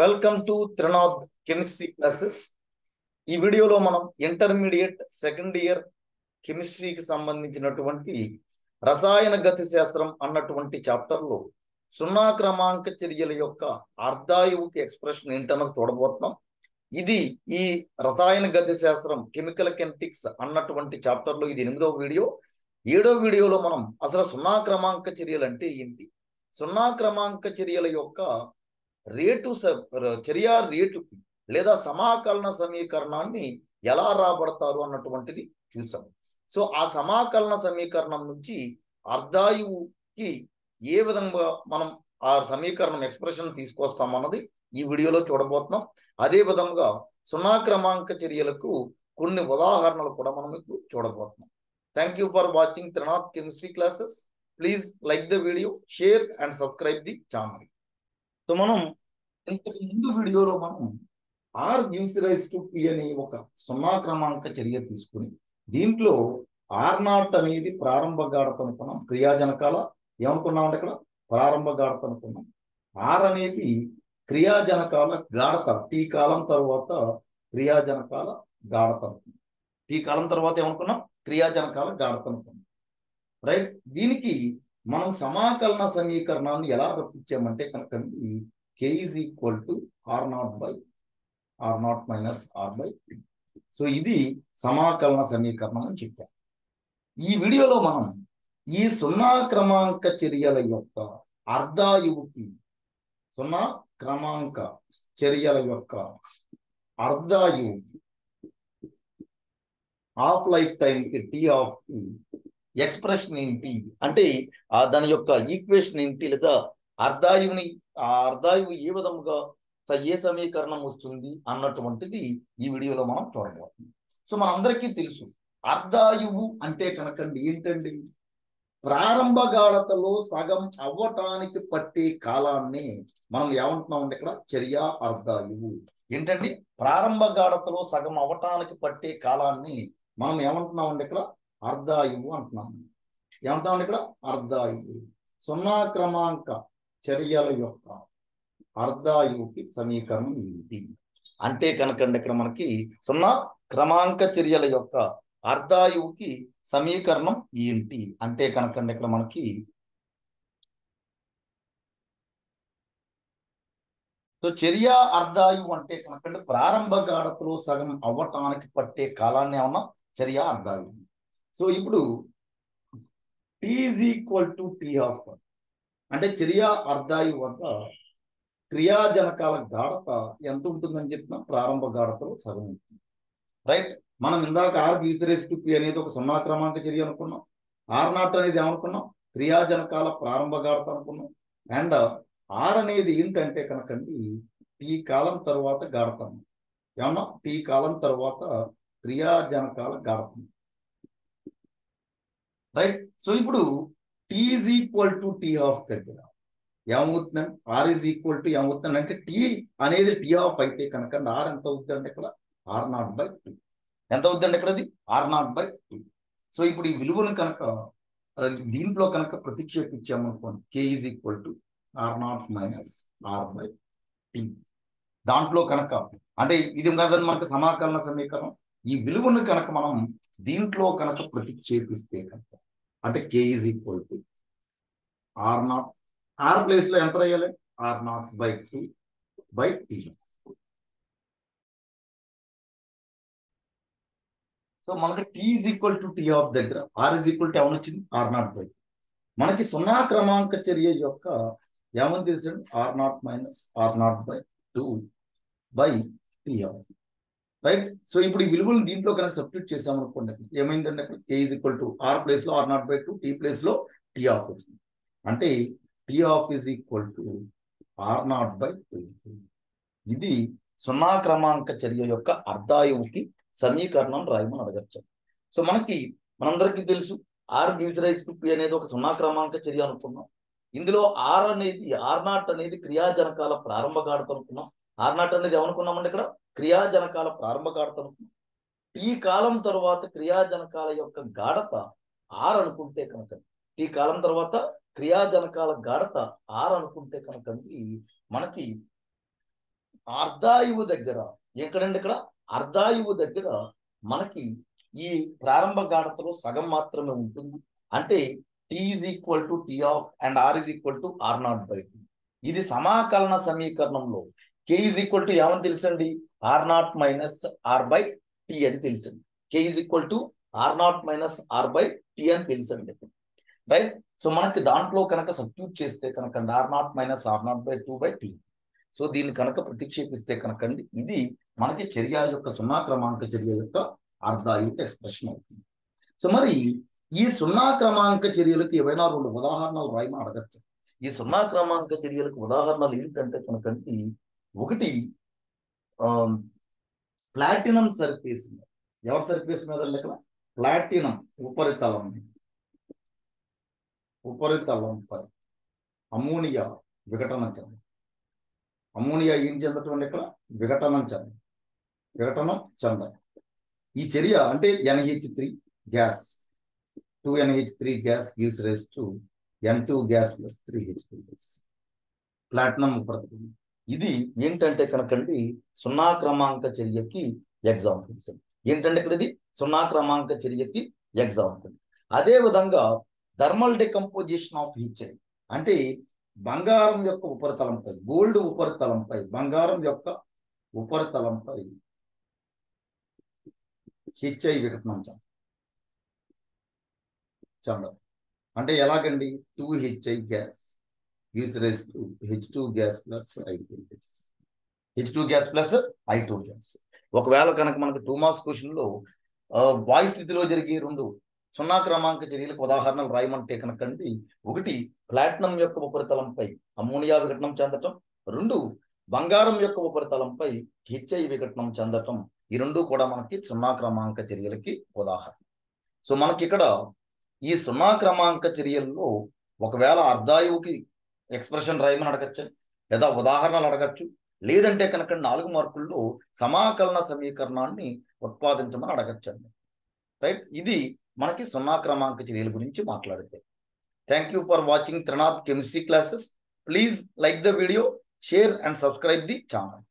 Welcome to Trinath chemistry classes ఈ వీడియోలో మనం ఇంటర్మీడియట్ సెకండ్ ఇయర్ కెమిస్ట్రీకి సంబంధించినటువంటి రసాయన గతి శాస్త్రం అన్నటువంటి చాప్టర్లో సున్నా క్రమాంక చర్యల యొక్క అర్ధాయువుకి ఎక్స్ప్రెషన్ ఏంటన్నది చూడబోతున్నాం. ఇది ఈ రసాయన గతి శాస్త్రం కెమికల్ కెనటిక్స్ అన్నటువంటి చాప్టర్లో ఇది ఎనిమిదవ వీడియో. ఏడో వీడియోలో మనం అసలు సున్నా క్రమాంక చర్యలు అంటే ఏంటి? సున్నా క్రమాంక చర్యల యొక్క రేటు చర్య రేటుకి లేదా సమాకలన సమీకరణాన్ని ఎలా రాబడతారు అన్నటువంటిది చూసాం. సో ఆ సమాకలన సమీకరణం నుంచి అర్ధాయువుకి ఏ విధంగా మనం ఆ సమీకరణం ఎక్స్ప్రెషన్ తీసుకొస్తాం అన్నది ఈ వీడియోలో చూడబోతున్నాం. అదే విధంగా సున్నా క్రమాంక చర్యలకు కొన్ని ఉదాహరణలు కూడా మనం ఇప్పుడు చూడబోతున్నాం. Thank you for watching Trinath chemistry classes please like the video share and subscribe the channel so మనం ఇంతకు ముందు వీడియోలో మనం R gives rise to P అనే ఒక సున్నా క్రమాంక చర్య తీసుకుని దీంట్లో ఆర్ నాట్ అనేది ప్రారంభ గాఢత అనుకున్నాం క్రియాజనకాల ఏమనుకున్నాం ఇక్కడ ప్రారంభ గాఢత అనుకున్నాం. ఆర్ అనేది క్రియాజనకాల గాఢత టీ కాలం తర్వాత క్రియాజనకాల గాఢత అనుకున్నాం. టీ కాలం తర్వాత ఏమనుకున్నాం? క్రియాజనకాల గాఢత అనుకున్నాం. రైట్? దీనికి మనం సమాకలన సమీకరణాన్ని ఎలా రప్పించామంటే కనుక K is equal to R not by R not minus R by so ఇది సమాకలన సమీకరణం అని చెప్పాం ఈ వీడియోలో మనం ఈ సున్నా క్రమాంక చర్యల యొక్క అర్ధాయువుకి సున్నా క్రమాంక చర్యల యొక్క అర్ధాయువుకి హాఫ్ లైఫ్ టైంకి టీ ఆఫ్కి ఎక్స్ప్రెషన్ ఏంటి అంటే దాని యొక్క ఈక్వేషన్ ఏంటి లేదా అర్ధాయువుని ఆ అర్ధాయువు ఏ విధముగా ఏ సమీకరణం వస్తుంది అన్నటువంటిది ఈ వీడియోలో మనం చూడబోతున్నాం. సో మనందరికీ తెలుసు అర్ధాయువు అంటే కనుకండి ఏంటండి? ప్రారంభ గాఢతలో సగం అవ్వటానికి పట్టే కాలాన్ని మనం ఏమంటున్నాం అంటే ఇక్కడ? చర్య అర్ధాయువు. ఏంటండి? ప్రారంభ గాఢతలో సగం అవ్వటానికి పట్టే కాలాన్ని మనం ఏమంటున్నాం అంటే ఇక్కడ? అర్ధాయువు అంటున్నాం. ఏమంటామండి ఇక్కడ? అర్ధాయువు. సున్నా క్రమాంక చర్యల యొక్క అర్ధాయువుకి సమీకరణం ఏంటి? అంటే కనుకండి ఇక్కడ మనకి సున్నా క్రమాంక చర్యల యొక్క అర్ధాయువుకి సమీకరణం ఏంటి? అంటే కనుకండి ఇక్కడ మనకి సో చర్య అర్ధాయువు అంటే కనుకండి ప్రారంభ గాఢతలో సగం అవ్వటానికి పట్టే కాలాన్ని ఏమన్నా? చర్య అర్ధాయువు సో ఇప్పుడు t is equal to t half అంటే చర్య అర్ధాయు వద్ద క్రియాజనకాల గాఢత ఎంత ఉంటుందని చెప్పిన ప్రారంభ గాఢతలో సగం ఉంటుంది. రైట్? మనం ఇందాక ఆర్ గ్యూసరేస్ టు పి అనేది ఒక సున్నా క్రమాంక చర్య అనుకున్నాం. ఆర్ నాట్ అనేది ఏమనుకున్నాం? క్రియాజనకాల ప్రారంభ గాఢత అనుకున్నాం. అండ్ ఆర్ అనేది ఏంటంటే కనుకండి టీ కాలం తర్వాత గాఢత ఏమన్నా? టీ కాలం తర్వాత క్రియాజనకాల గాఢత రైట్? సో ఇప్పుడు t is equal to t half దగ్గర. ఏమవుతుందండి ఆర్ ఈజ్ ఈక్వల్ టు ఏమవుతుంది అంటే టీ అనేది టీ ఆఫ్ అయితే కనుక ఆర్ ఎంత అవుతుందండి ఇక్కడ? ఆర్ నాట్ బై టూ ఎంత అవుతుందండి ఇక్కడ అది? R naught by two so ఇప్పుడు ఈ విలువను కనుక దీంట్లో కనుక ప్రతిక్షేపించామనుకోండి k is equal to r naught minus r by t దాంట్లో కనుక అంటే ఇది కాదని మనకు సమాకలన సమీకరణం. ఈ విలువను కనుక మనం దీంట్లో కనుక ప్రతిక్షేపిస్తే కనుక అంటే k is equal to r naught r ప్లేస్లో ఎంత రాయాలి? R naught by two by t so మనకి t is equal to t half దగ్గర ఆర్ ఈజ్ ఈక్వల్ టు ఏమని వచ్చింది? ఆర్ నాట్ బై మనకి సున్నా క్రమాంక చర్య యొక్క ఏమని తెలిసాడు r naught minus r naught by two by t half right so ఇప్పుడు ఈ విలువలు దీంట్లో కనుక సబ్స్టిట్యూట్ చేసామనుకోండి ఏమైందంటే అక్కడ? A is equal to r ప్లేస్లో r naught by two t ప్లేస్లో టీ ఆఫ్ వచ్చింది అంటే t half is equal to r naught by two ఇది సున్నా క్రమాంక చర్య యొక్క అర్ధాయువుకి సమీకరణం రాయమని అడగచ్చు. సో మనకి మనందరికీ తెలుసు r gives rise to p అనేది ఒక సున్నా క్రమాంక చర్య అనుకున్నాం. ఇందులో ఆర్ అనేది ఆర్ నాట్ అనేది క్రియాజనకాల ప్రారంభ గాఢత అనుకున్నాం. ఆర్ నాట్ అనేది ఏమనుకున్నామండి ఇక్కడ? క్రియాజనకాల ప్రారంభ టీ కాలం తర్వాత క్రియాజనకాల యొక్క గాఢత ఆర్ అనుకుంటే కనుక టీ కాలం తర్వాత క్రియాజనకాల గాఢత ఆర్ అనుకుంటే కనుక మనకి అర్ధాయువు దగ్గర ఎక్కడండి ఇక్కడ? అర్ధాయువు దగ్గర మనకి ఈ ప్రారంభ గాఢతలో సగం మాత్రమే ఉంటుంది. అంటే t is equal to t half and r is equal to r naught by two ఇది సమాకలన సమీకరణంలో కే ఈజ్ ఈక్వల్ టు ఏమని తెలుసండి? R naught minus r by t అని తెలిసింది. K is equal to r naught minus r by t అని తెలుసండి right so మనకి దాంట్లో కనుక సబ్స్టిట్యూట్ చేస్తే కనుక r naught minus r naught by two by t so దీన్ని కనుక ప్రతిక్షేపిస్తే కనుకండి ఇది మనకి చర్య యొక్క సున్నా క్రమాంక చర్య యొక్క అర్ధాయుత ఎక్స్ప్రెషన్ అవుతుంది. సో మరి ఈ సున్నా క్రమాంక చర్యలకు ఏవైనా రెండు ఉదాహరణలు రాయమని అడగచ్చు? ఈ సున్నా క్రమాంక చర్యలకు ఉదాహరణలు ఏంటంటే కనుకండి ఒకటి Um, ప్లాటినం సర్ఫేస్ మీద ఎవరి సర్ఫేస్ మీద లెక్కన ప్లాటినం ఉపరితలం. మీద ఉపరితలంపై అమోనియా విఘటన చెందడం అమోనియా ఏం చెందటం ఇక్కడ? విఘటనం చెందడం విఘటనం చెందడం ఈ చర్య అంటే NH three gas. Two NH three gas gives rise to N two gas plus three H two gas. Platinum ఉపరితలం. ఇది ఏంటంటే కనుకండి సున్నా క్రమాంక చర్యకి ఎగ్జాంపుల్స్ ఏంటంటే ఇక్కడ ఇది? సున్నా క్రమాంక చర్యకి ఎగ్జాంపుల్ అదే విధంగా థర్మల్ డికంపోజిషన్ ఆఫ్ హీచర్ అంటే బంగారం యొక్క ఉపరితలంపై గోల్డ్ ఉపరితలంపై బంగారం యొక్క ఉపరితలంపై హెచ్ఐ వికటనం చందం అంటే ఎలాగండి? Two HI gas is rise H two gas plus I two gas H two gas plus I two gas ఒకవేళ కనుక మనకు టూ మార్క్స్ క్వశ్చన్లో వాయు స్థితిలో జరిగే రెండు సున్నా క్రమాంక చర్యలకు ఉదాహరణలు రాయమంటే కనుకండి ఒకటి ప్లాటినం యొక్క ఉపరితలంపై అమ్మోనియా విఘటనం చెందటం రెండు బంగారం యొక్క ఉపరితలంపై హెచ్ఐ విఘటనం చెందటం ఈ రెండు కూడా మనకి సున్నా క్రమాంక చర్యలకి ఉదాహరణ. సో మనకి ఇక్కడ ఈ సున్నా క్రమాంక చర్యల్లో ఒకవేళ అర్ధాయువుకి ఎక్స్ప్రెషన్ రాయమని అడగచ్చు లేదా ఉదాహరణలు అడగచ్చు. లేదంటే కనుక నాలుగు మార్కుల్లో సమాకలన సమీకరణాన్ని ఉత్పాదించమని అడగచ్చండి. రైట్? ఇది మనకి సున్నా క్రమాంక చర్యల గురించి మాట్లాడితే. Thank you for watching Trinath chemistry classes please like the video share and subscribe the channel